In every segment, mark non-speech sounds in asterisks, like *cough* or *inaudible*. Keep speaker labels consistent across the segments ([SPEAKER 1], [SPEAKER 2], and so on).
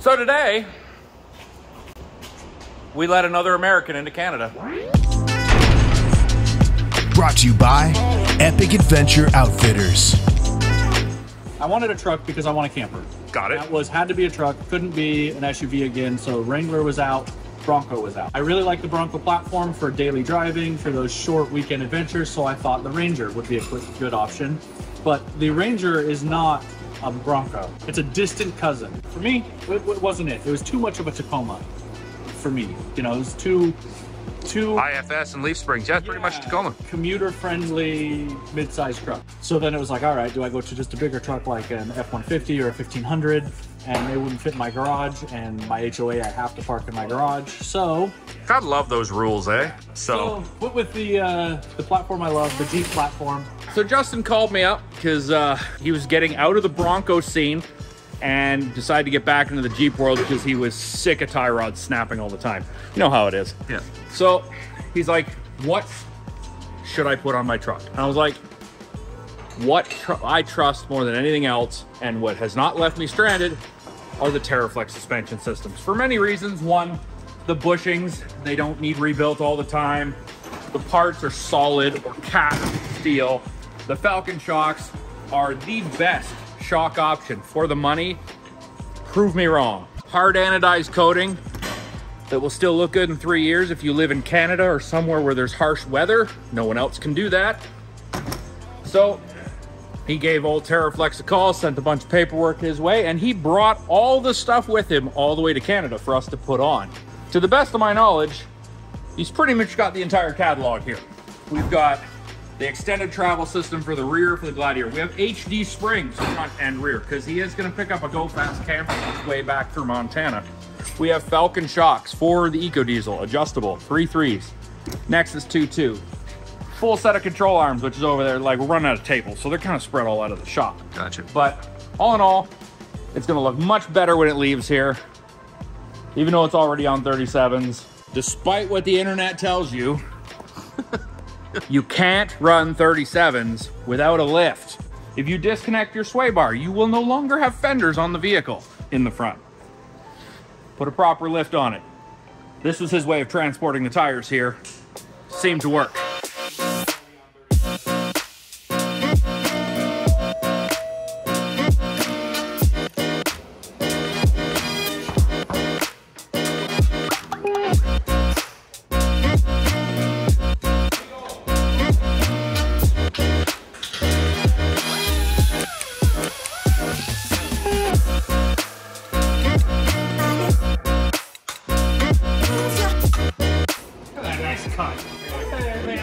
[SPEAKER 1] So today, we let another American into Canada.
[SPEAKER 2] Brought to you by Epic Adventure Outfitters.
[SPEAKER 3] I wanted a truck because I want a camper.
[SPEAKER 1] Got it.
[SPEAKER 3] That was had to be a truck, couldn't be an SUV again. So Wrangler was out, Bronco was out. I really like the Bronco platform for daily driving, for those short weekend adventures. So I thought the Ranger would be a quick, good option. But the Ranger is not a Bronco. It's a distant cousin. For me, it, it wasn't it. It was too much of a Tacoma for me. You know, it was too, too
[SPEAKER 1] IFS and Leaf Springs. Yeah, it's pretty much Tacoma.
[SPEAKER 3] Commuter friendly mid-sized truck. So then it was like, all right, do I go to just a bigger truck like an F-150 or a 1500? And they wouldn't fit in my garage and my HOA I have to park in my garage. So,
[SPEAKER 1] God love those rules, eh?
[SPEAKER 3] so went with the uh, the platform I love, the Jeep platform.
[SPEAKER 1] So Justin called me up because uh, he was getting out of the Bronco scene and decided to get back into the Jeep world because he was sick of tie rods snapping all the time. You know how it is.
[SPEAKER 4] Yeah.
[SPEAKER 1] So he's like, "What should I put on my truck?" And I was like, "What tr- I trust more than anything else, and what has not left me stranded, are the Teraflex suspension systems for many reasons. One, the bushings they don't need rebuilt all the time. The parts are solid or cast steel. The Falcon shocks are the best shock option for the money. Prove me wrong. Hard anodized coating that will still look good in three years if you live in Canada or somewhere where there's harsh weather. No one else can do that. So he gave old Teraflex a call, sent a bunch of paperwork his way, and he brought all the stuff with him all the way to Canada for us to put on. To the best of my knowledge, he's pretty much got the entire catalog here. We've got the extended travel system for the rear for the Gladiator. We have HD springs front and rear because he is going to pick up a Go Fast camper on his way back through Montana. We have Falcon shocks for the EcoDiesel, adjustable, three threes. Nexus 2.2. Full set of control arms, which is over there. Like we're running out of tables, so they're kind of spread all out of the shop.
[SPEAKER 4] Gotcha.
[SPEAKER 1] But all in all, it's going to look much better when it leaves here, even though it's already on 37s. Despite what the internet tells you, you can't run 37s without a lift. If you disconnect your sway bar, you will no longer have fenders on the vehicle in the front. Put a proper lift on it. This was his way of transporting the tires here. Seemed to work.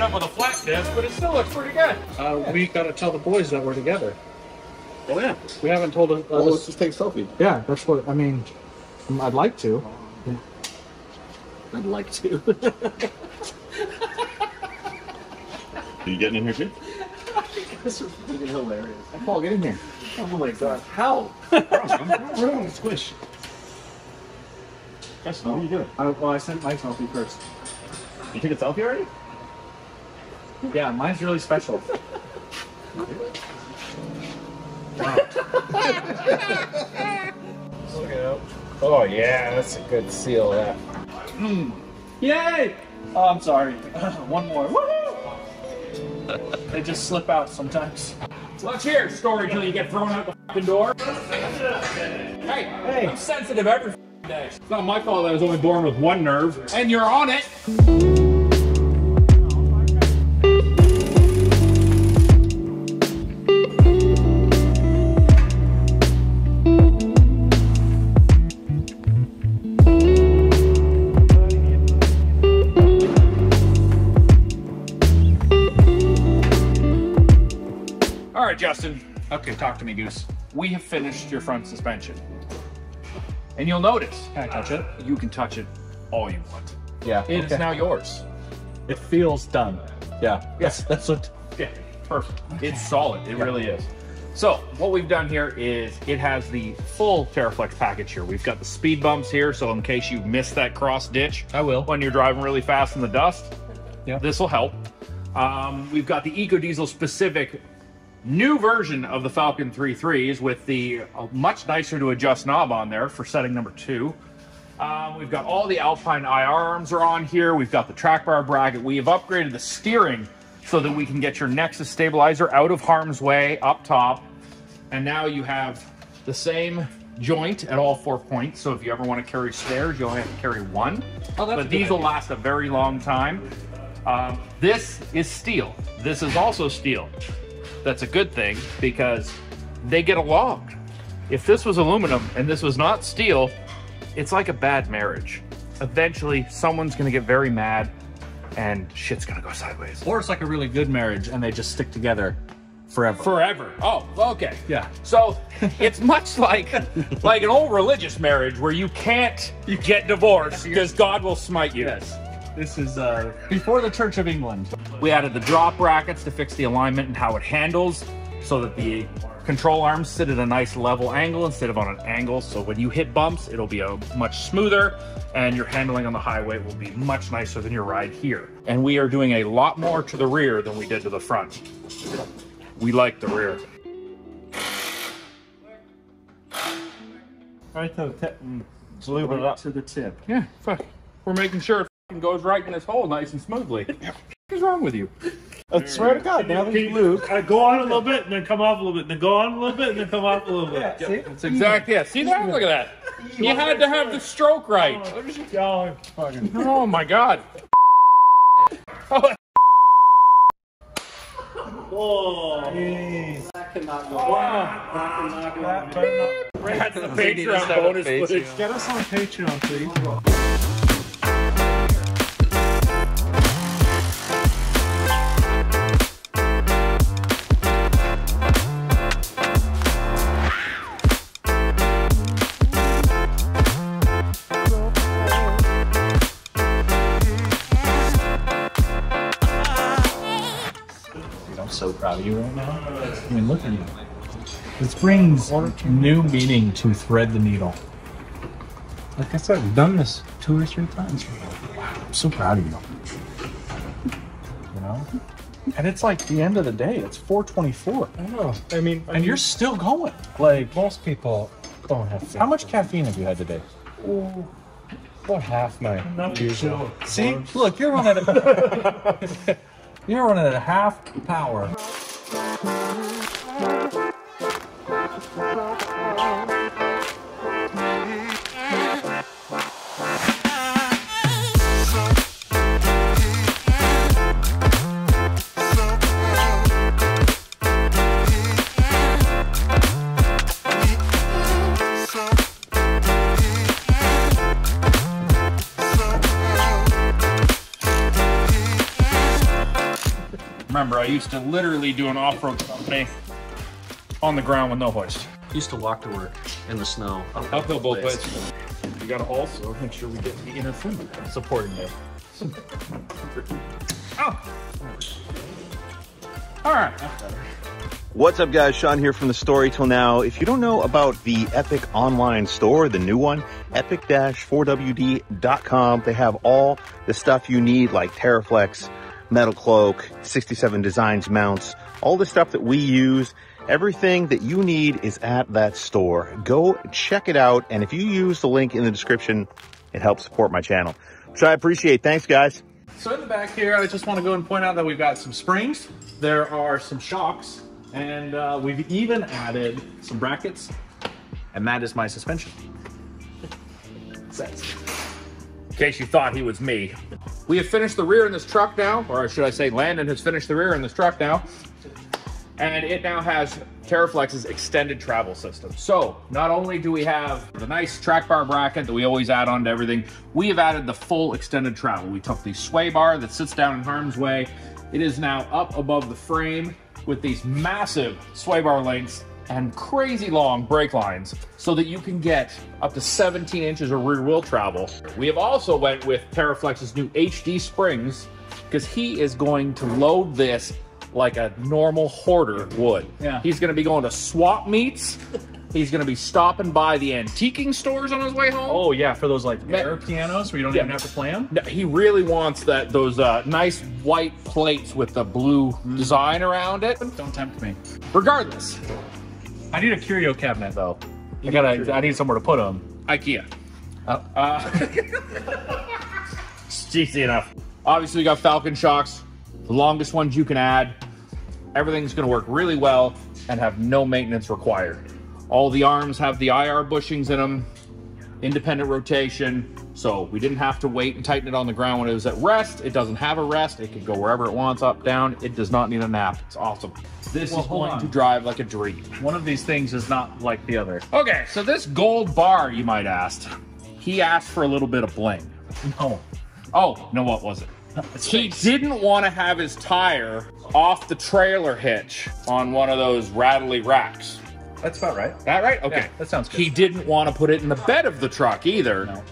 [SPEAKER 1] Up with a flat disc, but it still looks pretty good.
[SPEAKER 3] Uh, we got to tell the boys that we're together.
[SPEAKER 4] Oh yeah.
[SPEAKER 3] We haven't told us.
[SPEAKER 4] Well, let's just take a selfie.
[SPEAKER 3] yeah, that's what I mean. I'd like to.
[SPEAKER 4] I'd like to. *laughs* Are you getting in here too?
[SPEAKER 3] This is freaking hilarious.
[SPEAKER 4] Paul, get in here.
[SPEAKER 3] Oh my god. How?
[SPEAKER 4] We're on a squish. Justin, what are you doing?
[SPEAKER 3] I, well, I sent my selfie first.
[SPEAKER 4] You took a selfie already?
[SPEAKER 3] Yeah, mine's really special.
[SPEAKER 5] Oh yeah, that's a good seal. That. Hmm.
[SPEAKER 3] Yay! Oh, I'm sorry. *laughs* One more. Woohoo! they just slip out sometimes.
[SPEAKER 1] Let's hear a story till you get thrown out the fucking door. Hey, hey, I'm sensitive every day. It's not my fault that I was only born with one nerve, and you're on it. Okay, talk to me, Goose. We have finished your front suspension. And you'll notice
[SPEAKER 3] Can I touch it?
[SPEAKER 1] you can touch it all you want.
[SPEAKER 3] Yeah.
[SPEAKER 1] It is now yours.
[SPEAKER 3] It feels done. Yeah. Yes, that's what.
[SPEAKER 1] Yeah, perfect. It's solid. It really is. So what we've done here is it has the full Teraflex package here. We've got the speed bumps here, so in case you miss that cross ditch,
[SPEAKER 3] I will.
[SPEAKER 1] when you're driving really fast in the dust,
[SPEAKER 3] Yeah.
[SPEAKER 1] this will help. Um, we've got the EcoDiesel specific new version of the Falcon 3.3s with the uh, much nicer to adjust knob on there for setting number two. Um, we've got all the Alpine IR arms are on here. We've got the track bar bracket. We have upgraded the steering so that we can get your Nexus stabilizer out of harm's way up top. And now you have the same joint at all four points. So if you ever want to carry spares, you only have to carry one.
[SPEAKER 3] Oh,
[SPEAKER 1] but these will last a very long time. Um, this is steel. This is also steel. That's a good thing because they get along. If this was aluminum and this was not steel, it's like a bad marriage. Eventually, someone's gonna get very mad and shit's gonna go sideways.
[SPEAKER 3] Or it's like a really good marriage and they just stick together forever.
[SPEAKER 1] Forever. Oh, okay.
[SPEAKER 3] Yeah.
[SPEAKER 1] So it's much like like an old religious marriage where you can't get divorced *laughs* because God will smite you.
[SPEAKER 3] yes. This is uh, before the Church of England.
[SPEAKER 1] We added the drop brackets to fix the alignment and how it handles so that the control arms sit at a nice level angle instead of on an angle. So when you hit bumps, it'll be a much smoother and your handling on the highway will be much nicer than your ride here. And we are doing a lot more to the rear than we did to the front. We like the rear.
[SPEAKER 4] Right to the tip and it up.
[SPEAKER 3] To the tip.
[SPEAKER 1] Yeah, fuck. We're making sure goes right in this hole nice and smoothly. *laughs* What is wrong with you?
[SPEAKER 4] I swear to God, now that you lube.
[SPEAKER 6] Uh, go on a little bit and then come off a little bit, and then go on a little bit and then come off a little bit.
[SPEAKER 4] See?
[SPEAKER 1] That's exactly it. See that? Look at that. You had to have the stroke right.
[SPEAKER 6] Oh, *laughs*
[SPEAKER 1] Oh my god. Oh,
[SPEAKER 6] whoa.
[SPEAKER 3] That cannot go. That cannot go.
[SPEAKER 1] that's the Patreon bonus footage.
[SPEAKER 6] Get us on Patreon, please.
[SPEAKER 3] So proud of you right now. I mean, look at you. This brings new meaning to thread the needle.
[SPEAKER 6] Like I said, I've done this two or three times.
[SPEAKER 3] I'm so proud of you. You know? And it's like the end of the day. It's 424.
[SPEAKER 6] I know. I mean,
[SPEAKER 3] And you're still going. Like,
[SPEAKER 6] most people don't have.
[SPEAKER 3] how much caffeine have you had today?
[SPEAKER 6] About half my usual.
[SPEAKER 3] See? Look, you're running *laughs* at You're running at half power.
[SPEAKER 1] Used to literally do an off-road company on the ground with no hoist.
[SPEAKER 7] Used to walk to work in the snow.
[SPEAKER 1] Uphill both ways. You gotta also make sure we get the inner fin supporting it. *laughs* oh. All right.
[SPEAKER 8] What's up, guys? Shaun here from the Story Till Now. If you don't know about the Epic online store, the new one, epic-4wd.com, they have all the stuff you need, like Teraflex, Metal Cloak, 67 Designs mounts, all the stuff that we use. Everything that you need is at that store. Go check it out, and if you use the link in the description, it helps support my channel, which I appreciate. Thanks, guys.
[SPEAKER 3] So in the back here, I just want to go and point out that we've got some springs. There are some shocks, and uh, we've even added some brackets. And that is my suspension. *laughs* Says.
[SPEAKER 1] In case you thought he was me. We have finished the rear in this truck now, or should I say Landon has finished the rear in this truck now. And it now has Teraflex's extended travel system. So not only do we have the nice track bar bracket that we always add on to everything, we have added the full extended travel. We took the sway bar that sits down in harm's way. It is now up above the frame with these massive sway bar links and crazy long brake lines so that you can get up to 17 inches of rear wheel travel. We have also went with Teraflex's new HD springs because he is going to load this like a normal hoarder would.
[SPEAKER 3] Yeah.
[SPEAKER 1] He's going to be going to swap meets He's going to be stopping by the antiquing stores on his way home.
[SPEAKER 3] Oh yeah, for those like air pianos where you don't
[SPEAKER 1] Yeah.
[SPEAKER 3] even have to play them.
[SPEAKER 1] He really wants that those uh, nice white plates with the blue
[SPEAKER 3] Mm.
[SPEAKER 1] design around it.
[SPEAKER 3] Don't tempt me.
[SPEAKER 1] Regardless,
[SPEAKER 3] I need a curio cabinet though. I gotta. I need somewhere to put them.
[SPEAKER 1] IKEA.
[SPEAKER 3] Uh,
[SPEAKER 1] Uh, it's easy enough. Obviously, we got Falcon shocks, the longest ones you can add. Everything's going to work really well and have no maintenance required. All the arms have the IR bushings in them, independent rotation. So we didn't have to wait and tighten it on the ground when it was at rest. It doesn't have a rest. It can go wherever it wants, up, down. It does not need a nap. It's awesome. This
[SPEAKER 3] Well,
[SPEAKER 1] is going
[SPEAKER 3] on.
[SPEAKER 1] to drive like a dream.
[SPEAKER 3] one of these things is not like the other.
[SPEAKER 1] Okay, so this gold bar, you might ask, he asked for a little bit of bling.
[SPEAKER 3] No.
[SPEAKER 1] Oh, no, what was it? He didn't want to have his tire off the trailer hitch on one of those rattly racks.
[SPEAKER 3] That's about right.
[SPEAKER 1] That right? Okay.
[SPEAKER 3] Yeah, that sounds good.
[SPEAKER 1] He didn't want to put it in the bed of the truck either,
[SPEAKER 3] No.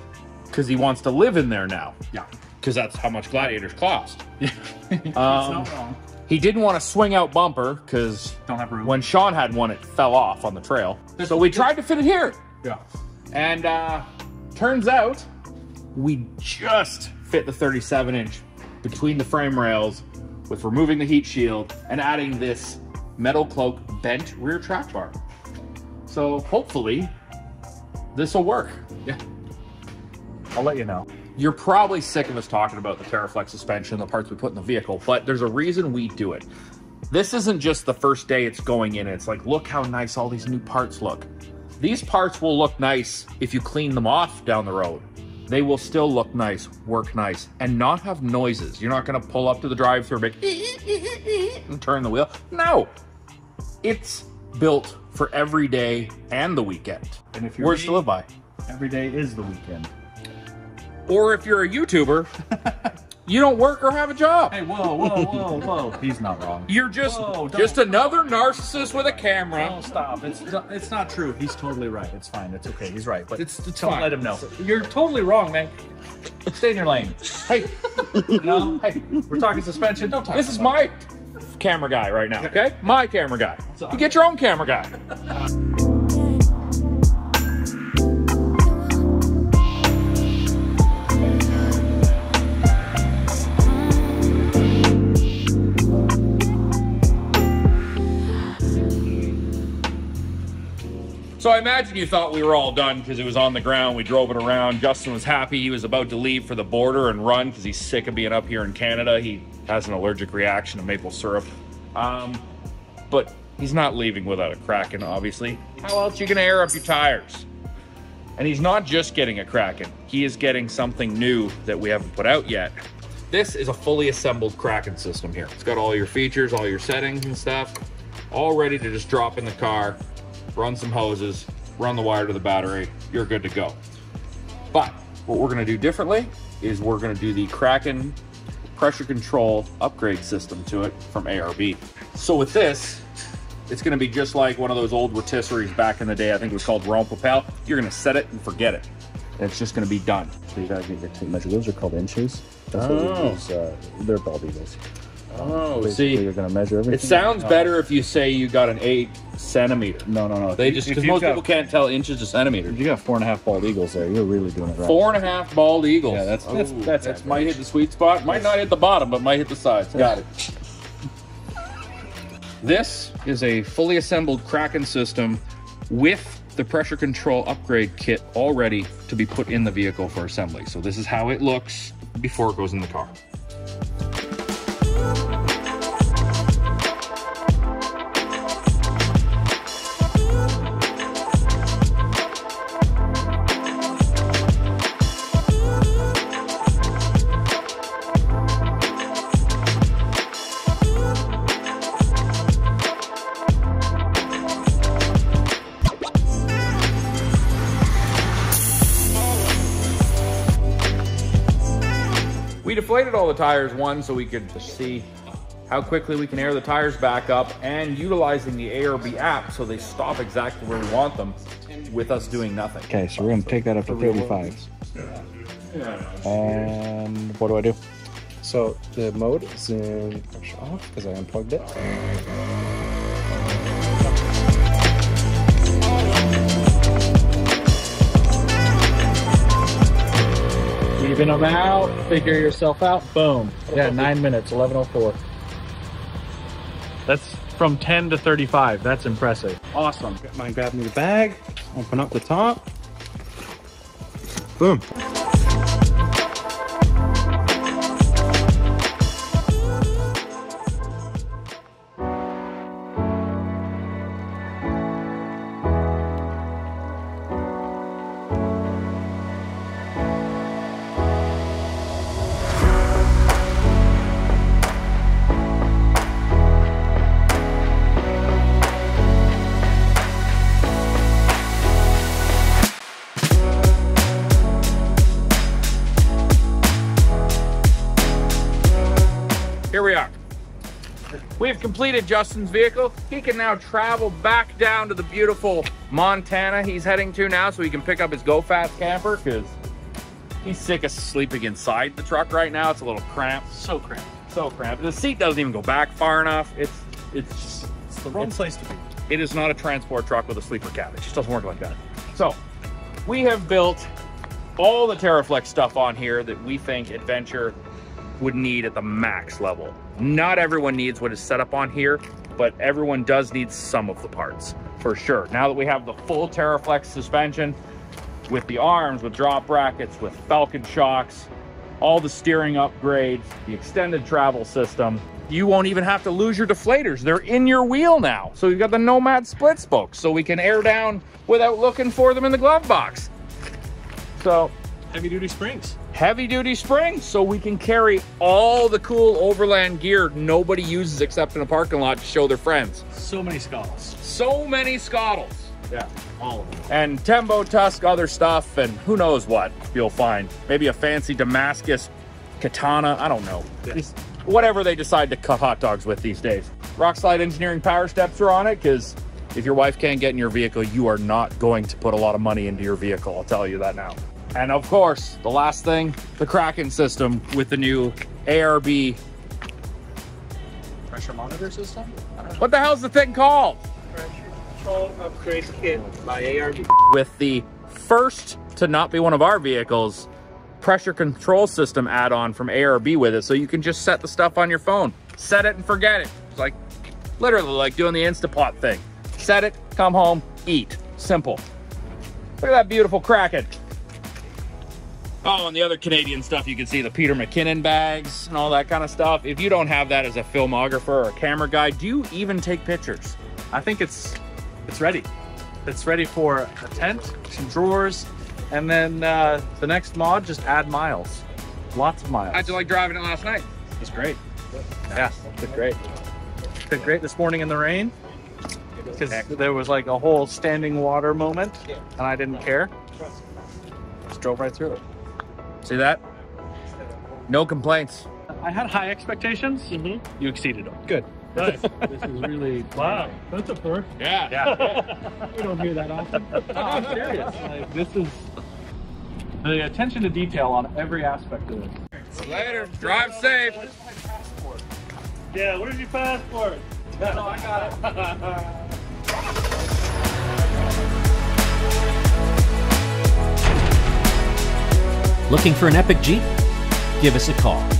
[SPEAKER 1] because he wants to live in there now.
[SPEAKER 3] Yeah.
[SPEAKER 1] Because that's how much gladiators cost. *laughs*
[SPEAKER 3] it's
[SPEAKER 1] Um,
[SPEAKER 3] not wrong.
[SPEAKER 1] He didn't want to swing out bumper because
[SPEAKER 3] Don't have room.
[SPEAKER 1] when Shaun had one, it fell off on the trail. So we tried to fit it here.
[SPEAKER 3] yeah.
[SPEAKER 1] And uh, turns out we just fit the 37 inch between the frame rails with removing the heat shield and adding this metal cloak bent rear track bar. So hopefully this will work.
[SPEAKER 3] Yeah. I'll let you know.
[SPEAKER 1] You're probably sick of us talking about the Teraflex suspension, the parts we put in the vehicle, but there's a reason we do it. This isn't just the first day it's going in. It's like, look how nice all these new parts look. These parts will look nice if you clean them off down the road. They will still look nice, work nice, and not have noises. You're not going to pull up to the drive-through and be and turn the wheel. No, it's built for every day and the weekend.
[SPEAKER 3] And if you're
[SPEAKER 1] Words to live by.
[SPEAKER 3] Every day is the weekend.
[SPEAKER 1] Or if you're a YouTuber, *laughs* you don't work or have a job.
[SPEAKER 3] Hey, whoa, whoa, whoa, whoa. He's not wrong.
[SPEAKER 1] You're just
[SPEAKER 3] Whoa,
[SPEAKER 1] just another narcissist with a camera.
[SPEAKER 3] No, stop. It's it's not true. He's totally right. It's fine. It's okay. He's right. But
[SPEAKER 1] It's- it's
[SPEAKER 3] don't
[SPEAKER 1] fine.
[SPEAKER 3] let him know. You're totally wrong, man. Stay in your lane.
[SPEAKER 1] Hey, *laughs*
[SPEAKER 3] No, hey, we're talking suspension. Don't talk.
[SPEAKER 1] this is my camera guy right now. Okay, my camera guy. You get your own camera guy. *laughs* So I imagine you thought we were all done because it was on the ground. We drove it around. Justin was happy. He was about to leave for the border and run because he's sick of being up here in Canada. He has an allergic reaction to maple syrup. Um, but he's not leaving without a Kraken, obviously. How else you gonna air up your tires? And he's not just getting a Kraken. He is getting something new that we haven't put out yet. This is a fully assembled Kraken system here. It's got all your features, all your settings and stuff, all ready to just drop in the car, run some hoses, run the wire to the battery, you're good to go. But what we're gonna do differently is we're gonna do the Kraken pressure control upgrade system to it from ARB. So with this, it's gonna be just like one of those old rotisseries back in the day. I think it was called Ron Popeil. You're gonna set it and forget it. And it's just gonna be done.
[SPEAKER 9] So you gotta get measure. Those are called inches. That's
[SPEAKER 1] Oh.
[SPEAKER 9] what we use. Uh, they're bald eagles.
[SPEAKER 1] Oh,
[SPEAKER 9] Basically,
[SPEAKER 1] see,
[SPEAKER 9] you're gonna measure everything.
[SPEAKER 1] it sounds
[SPEAKER 9] Uh,
[SPEAKER 1] better if you say you got an eight centimeter.
[SPEAKER 9] No, no, no.
[SPEAKER 1] They just because most
[SPEAKER 9] got-
[SPEAKER 1] people can't tell inches to centimeters.
[SPEAKER 9] You got four and a half bald eagles there, you're really doing it right.
[SPEAKER 1] Four and a half bald eagles.
[SPEAKER 9] Yeah, that's- that's-
[SPEAKER 1] Ooh,
[SPEAKER 9] that's
[SPEAKER 1] that's
[SPEAKER 9] average.
[SPEAKER 1] might hit the sweet spot. Might not hit the bottom, but might hit the sides. Got it. This is a fully assembled Kraken system with the pressure control upgrade kit all ready to be put in the vehicle for assembly. So this is how it looks before it goes in the car you. We deflated all the tires, one, so we could see how quickly we can air the tires back up and utilizing the ARB app so they stop exactly where we want them with us doing nothing.
[SPEAKER 9] Okay, so we're gonna take that up to 35. And what do I do?
[SPEAKER 4] So the mode is in off because I unplugged it.
[SPEAKER 3] Spin them out, figure yourself out, boom. Yeah, nine minutes, 11.04. That's from 10 to 35. That's impressive. Awesome.
[SPEAKER 4] Mind grab me the bag, open up the top. Boom.
[SPEAKER 1] Completed Justin's vehicle. He can now travel back down to the beautiful Montana he's heading to now so he can pick up his Go Fast camper because he's sick of sleeping inside the truck right now. It's a little cramped.
[SPEAKER 3] So cramped.
[SPEAKER 1] So cramped. The seat doesn't even go back far enough. It's it's
[SPEAKER 3] It's the wrong place to be.
[SPEAKER 1] it is not a transport truck with a sleeper cab. It just doesn't work like that. So we have built all the Teraflex stuff on here that we think Adventure would need at the max level. Not everyone needs what is set up on here, but everyone does need some of the parts for sure. Now that we have the full Teraflex suspension with the arms, with drop brackets, with Falcon shocks, all the steering upgrades, the extended travel system, you won't even have to lose your deflators. They're in your wheel now. So you've got the Nomad split spokes, so we can air down without looking for them in the glove box. So
[SPEAKER 3] Heavy duty springs.
[SPEAKER 1] Heavy duty springs so we can carry all the cool overland gear nobody uses except in a parking lot to show their friends.
[SPEAKER 3] So many skulls.
[SPEAKER 1] So many scottles.
[SPEAKER 3] Yeah, all of them.
[SPEAKER 1] And Tembo Tusk, other stuff, and who knows what you'll find. Maybe a fancy Damascus katana. I don't know. Just whatever they decide to cut hot dogs with these days. Rockslide Engineering power steps are on it because if your wife can't get in your vehicle, you are not going to put a lot of money into your vehicle. I'll tell you that now. And of course, the last thing, the Kraken system with the new ARB.
[SPEAKER 3] Pressure monitor system?
[SPEAKER 1] What the hell's the thing called?
[SPEAKER 5] Pressure control upgrade kit by ARB.
[SPEAKER 1] with the first to not be one of our vehicles pressure control system add-on from ARB with it so you can just set the stuff on your phone set it and forget it it's like literally like doing the Instapot thing set it come home eat simple look at that beautiful Kraken Oh, and the other Canadian stuff, you can see the Peter McKinnon bags and all that kind of stuff. If you don't have that as a filmographer or a camera guy, do you even take pictures?
[SPEAKER 3] I think it's it's ready. It's ready for a tent, some drawers, and then uh, the next mod, just add miles. Lots of miles.
[SPEAKER 1] How'd you like driving it last night?
[SPEAKER 3] It was great. Yeah, did great. Did great this morning in the rain because there was like a whole standing water moment, and I didn't care. Just drove right through it.
[SPEAKER 1] See that? No complaints.
[SPEAKER 3] I had high expectations. Mm-hmm. You exceeded them. Good.
[SPEAKER 6] Nice. *laughs*
[SPEAKER 3] This is really
[SPEAKER 6] Wow, that's a first.
[SPEAKER 1] Yeah.
[SPEAKER 3] Yeah. *laughs* we don't hear that often. No, *laughs* oh, I'm serious. Like, this is the attention to detail on every aspect of this.
[SPEAKER 1] Later. Drive safe.
[SPEAKER 6] Yeah, where's your passport?
[SPEAKER 3] No, I got it.
[SPEAKER 10] Looking for an epic Jeep? Give us a call